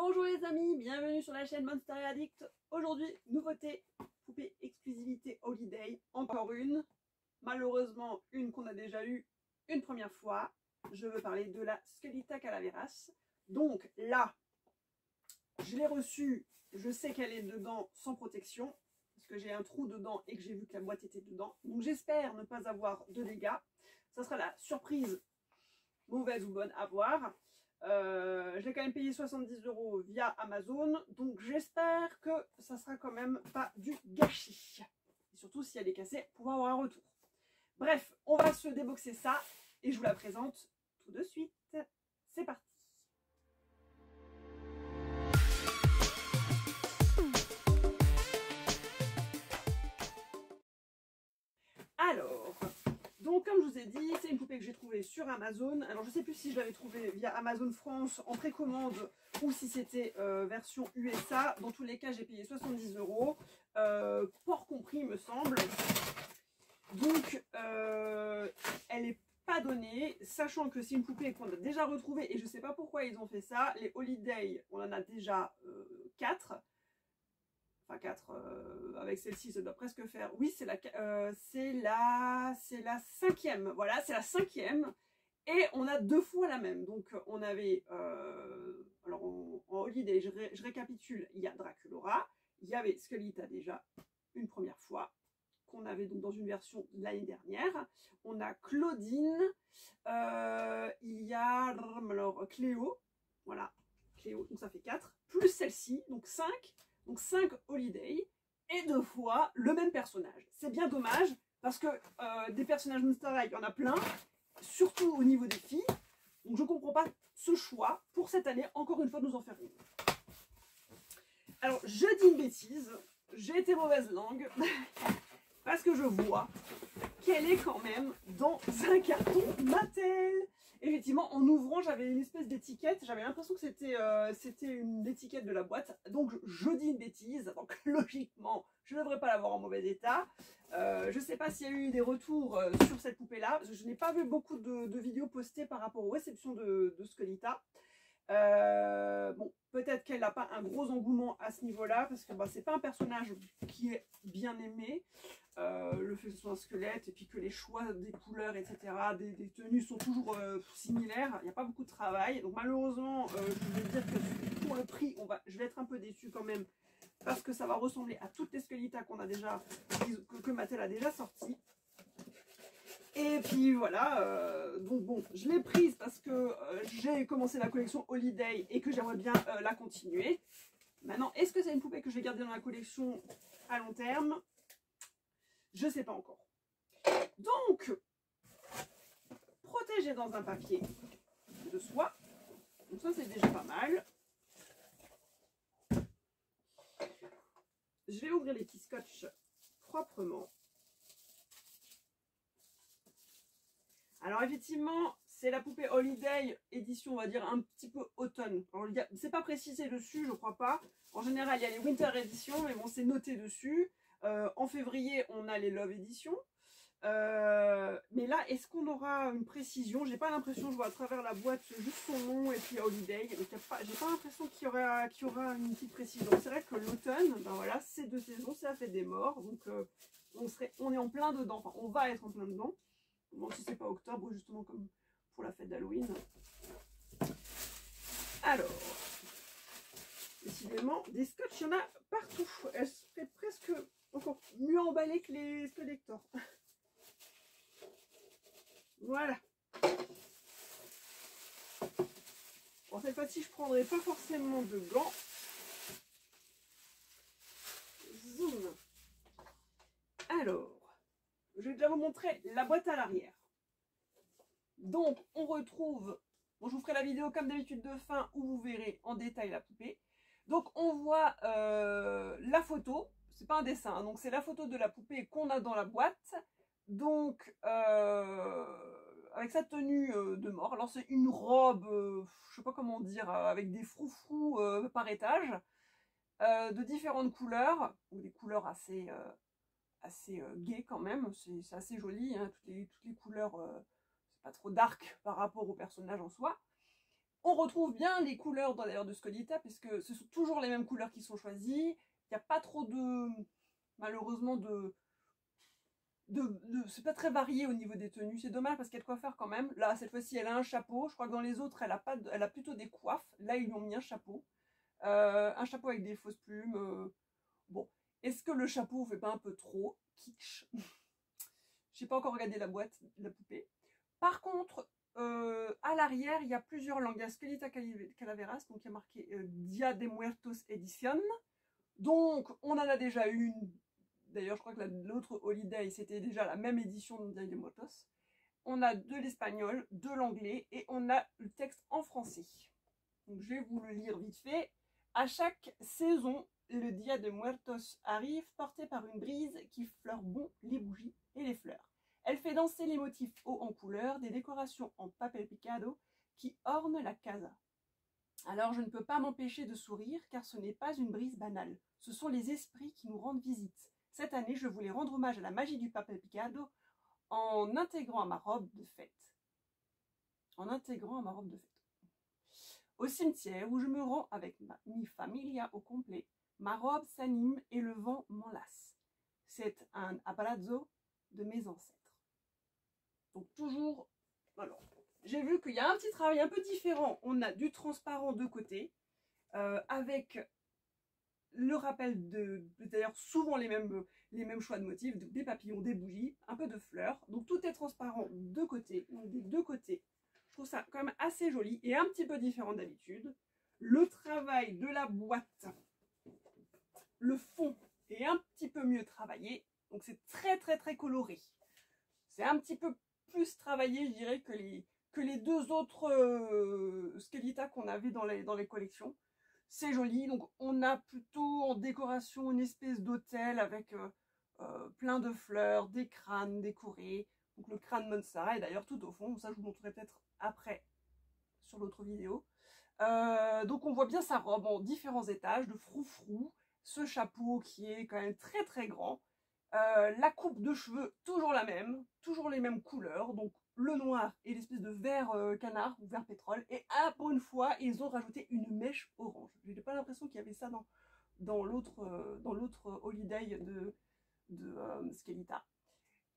Bonjour les amis, bienvenue sur la chaîne Monster Addict. Aujourd'hui, nouveauté, poupée exclusivité Holiday, encore une. Malheureusement, une qu'on a déjà eue une première fois. Je veux parler de la Skelita Calaveras. Donc là, je l'ai reçue, je sais qu'elle est dedans sans protection, parce que j'ai un trou dedans et que j'ai vu que la boîte était dedans. Donc j'espère ne pas avoir de dégâts. Ça sera la surprise, mauvaise ou bonne, à voir. Euh, je l'ai quand même payé 70 euros via Amazon, donc j'espère que ça sera quand même pas du gâchis. Surtout si elle est cassée, pouvoir avoir un retour. Bref, on va se déboxer ça et je vous la présente tout de suite. C'est parti Alors, donc comme je vous ai dit, c'est une poupée que j'ai trouvée sur Amazon. Alors je ne sais plus si je l'avais trouvée via Amazon France en précommande ou si c'était euh, version USA. Dans tous les cas, j'ai payé 70 euros, euh, port compris me semble. Donc euh, elle n'est pas donnée, sachant que c'est une poupée qu'on a déjà retrouvée et je ne sais pas pourquoi ils ont fait ça. Les Holiday, on en a déjà 4 enfin 4 euh, avec celle-ci ça doit presque faire oui c'est la euh, c'est la c'est la cinquième. Voilà c'est la cinquième. Et on a deux fois la même. Donc on avait euh, alors en, holiday je, récapitule. Il y a Draculora il y avait Skelita déjà une première fois qu'on avait donc dans une version l'année dernière. On a Claudine il y a alors Cléo. Voilà Cléo donc ça fait 4 plus celle-ci donc 5 donc 5 holiday, et deux fois le même personnage. C'est bien dommage, parce que euh, des personnages Monster High, il y en a plein, surtout au niveau des filles. Donc je ne comprends pas ce choix pour cette année, encore une fois, nous en une. Alors, je dis une bêtise, j'ai été mauvaise langue, parce que je vois qu'elle est quand même dans un carton Mattel effectivement, en ouvrant, j'avais une espèce d'étiquette. J'avais l'impression que c'était euh, une étiquette de la boîte. Donc, je dis une bêtise. Donc, logiquement, je ne devrais pas l'avoir en mauvais état. Euh, je ne sais pas s'il y a eu des retours euh, sur cette poupée-là. Je n'ai pas vu beaucoup de, vidéos postées par rapport aux réceptions de, de Skelita. Bon, peut-être qu'elle n'a pas un gros engouement à ce niveau-là, parce que bah, c'est pas un personnage qui est bien aimé. Euh, le fait que ce soit un squelette, et puis que les choix des couleurs, etc., des, tenues sont toujours euh, similaires. Il n'y a pas beaucoup de travail. Donc malheureusement, euh, je vais dire que pour le prix, je vais être un peu déçue quand même, parce que ça va ressembler à toutes les Skelita qu'on a déjà, que, que Mattel a déjà sorti. Et puis voilà, euh, donc bon, je l'ai prise parce que euh, j'ai commencé la collection Holiday et que j'aimerais bien euh, la continuer. Maintenant, est-ce que c'est une poupée que je vais garder dans la collection à long terme? Je ne sais pas encore. Donc, protégée dans un papier de soie. Donc ça, c'est déjà pas mal. Je vais ouvrir les petits scotch proprement. Alors effectivement, c'est la poupée Holiday édition, on va dire, un petit peu automne. C'est pas précisé dessus, je crois pas. En général, il y a les Winter Edition, mais bon, c'est noté dessus. Euh, en février, on a les Love Edition. Euh, mais là, est-ce qu'on aura une précision? J'ai pas l'impression, je vois à travers la boîte juste son nom et puis Holiday. J'ai pas, pas l'impression qu'il y, aura, une petite précision. C'est vrai que l'automne, ben voilà, c'est deux saisons, ça fait des morts. Donc euh, on, serait, on est en plein dedans, enfin on va être en plein dedans. Bon, si c'est pas octobre, justement comme pour la fête d'Halloween. Alors, décidément, des scotch, il y en a partout. Elles seraient presque encore mieux emballées que les collectors. Voilà. Bon, cette fois-ci, je prendrai pas forcément de gants. Zoom. Alors, je vais déjà montrer la boîte à l'arrière. Donc, on retrouve, bon, je vous ferai la vidéo comme d'habitude de fin où vous verrez en détail la poupée. Donc, on voit euh, la photo, c'est pas un dessin, hein. donc c'est la photo de la poupée qu'on a dans la boîte. Donc, euh, avec sa tenue euh, de mort. Alors, c'est une robe, je sais pas comment dire, avec des froufrous par étage, de différentes couleurs, ou des couleurs assez assez euh, gai quand même, c'est assez joli, hein, toutes, les, toutes les couleurs, euh, c'est pas trop dark par rapport au personnage en soi. On retrouve bien les couleurs d'ailleurs de Scolita, puisque ce sont toujours les mêmes couleurs qui sont choisies. Il n'y a pas trop de, malheureusement, de, de, c'est pas très varié au niveau des tenues. C'est dommage parce de quoi faire quand même. Là, cette fois-ci, elle a un chapeau. Je crois que dans les autres, elle a, pas elle a plutôt des coiffes. Là, ils lui ont mis un chapeau. Euh, un chapeau avec des fausses plumes. Bon, est-ce que le chapeau fait pas un peu trop kitsch? J'ai pas encore regardé la boîte de la poupée. Par contre, euh, à l'arrière, il y a plusieurs langues. Il y a Skelita Calaveras, donc il y a marqué Dia de Muertos Edition. Donc, on en a déjà une. D'ailleurs, je crois que l'autre Holiday, c'était déjà la même édition de Dia de Muertos. On a de l'espagnol, de l'anglais et on a le texte en français. Donc, je vais vous le lire vite fait. À chaque saison, le Dia de Muertos arrive porté par une brise qui fleure bon les bougies et les fleurs. Elle fait danser les motifs hauts en couleur des décorations en papel picado qui ornent la casa. Alors je ne peux pas m'empêcher de sourire car ce n'est pas une brise banale. Ce sont les esprits qui nous rendent visite. Cette année, je voulais rendre hommage à la magie du papel picado en intégrant à ma robe de fête. En intégrant à ma robe de fête. Au cimetière où je me rends avec ma, mi familia au complet, ma robe s'anime et le vent m'enlace. C'est un abrazo de mes ancêtres. Donc toujours, alors, j'ai vu qu'il y a un petit travail un peu différent. On a du transparent de côté, euh, avec le rappel de, d'ailleurs souvent les mêmes, les mêmes choix de motifs, des papillons, des bougies, un peu de fleurs. Donc tout est transparent de côté, donc des deux côtés trouve ça quand même assez joli et un petit peu différent d'habitude. Le travail de la boîte, le fond est un petit peu mieux travaillé. Donc c'est très très très coloré. C'est un petit peu plus travaillé, je dirais, que les, deux autres euh, qu'on avait dans les, dans les collections. C'est joli. Donc on a plutôt en décoration une espèce d'hôtel avec euh, euh, plein de fleurs, des crânes décorés. Donc le crâne Monsara est d'ailleurs tout au fond. Ça je vous montrerai peut-être après sur l'autre vidéo. Euh, donc on voit bien sa robe en différents étages de froufrou, ce chapeau qui est quand même très très grand, euh, la coupe de cheveux toujours la même, toujours les mêmes couleurs, donc le noir et l'espèce de vert euh, canard ou vert pétrole, et à pour une fois ils ont rajouté une mèche orange. Je n'ai pas l'impression qu'il y avait ça dans, dans l'autre dans l'autre holiday de, de Skelita.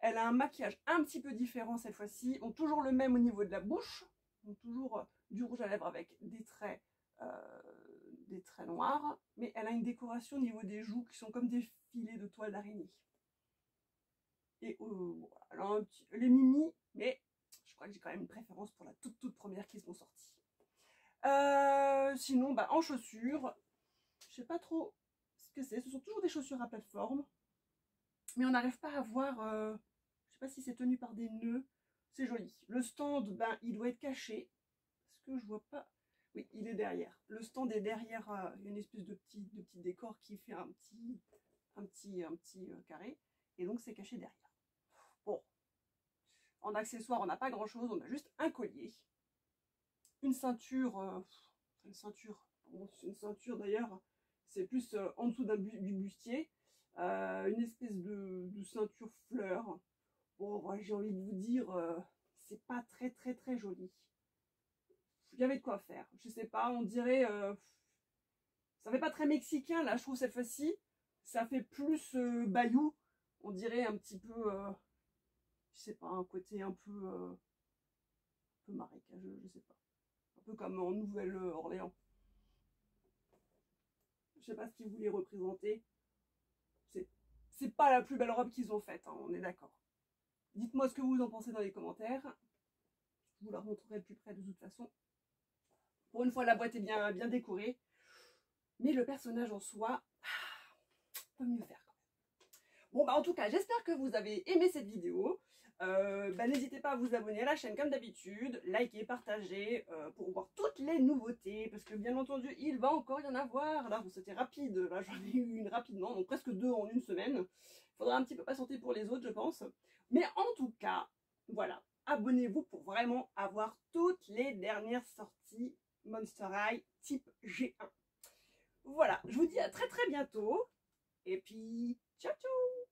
Elle a un maquillage un petit peu différent cette fois-ci. On toujours le même au niveau de la bouche. Donc toujours euh, du rouge à lèvres avec des traits, euh. Mais elle a une décoration au niveau des joues qui sont comme des filets de toile d'araignée. Et euh, les mimi, mais je crois que j'ai quand même une préférence pour la toute toute première qui sont sorties. sinon, bah, en chaussures, je sais pas trop ce que c'est. Ce sont toujours des chaussures à plateforme. Mais on n'arrive pas à voir pas si c'est tenu par des nœuds. C'est joli. Le stand, ben, il doit être caché. Parce que je vois pas. Oui, il est derrière. Le stand est derrière euh, une espèce de petit, décor qui fait un petit, euh, carré. Et donc, c'est caché derrière. Bon. En accessoire, on n'a pas grand chose. On a juste un collier. Une ceinture. Euh, une ceinture. c'est une ceinture d'ailleurs. C'est plus en dessous du bustier. une espèce de, de ceinture fleur Bon, j'ai envie de vous dire, euh, c'est pas très très très joli. Il y avait de quoi faire. Je sais pas, on dirait... Euh, ça fait pas très mexicain là, je trouve cette fois-ci. Ça fait plus euh, bayou. On dirait un petit peu... je sais pas, un côté un peu... un peu marécageux, je sais pas. Un peu comme en Nouvelle-Orléans. Je sais pas ce qu'ils voulaient représenter. C'est pas la plus belle robe qu'ils ont faite, hein, on est d'accord. Dites-moi ce que vous en pensez dans les commentaires. Je vous la montrerai plus près de toute façon. Pour une fois, la boîte est bien, décorée. Mais le personnage en soi, ah, peut mieux faire. Bon, bah en tout cas, j'espère que vous avez aimé cette vidéo. Euh, bah, N'hésitez pas à vous abonner à la chaîne comme d'habitude, liker, partager euh, pour voir toutes les nouveautés. Parce que bien entendu, il va encore y en avoir. Là, c'était rapide. Là, j'en ai eu une rapidement, donc presque deux en une semaine. Il faudra un petit peu patienter pour les autres, je pense. Mais en tout cas, voilà, abonnez-vous pour vraiment avoir toutes les dernières sorties Monster High type G1. Voilà, je vous dis à très très bientôt. Et puis, ciao ciao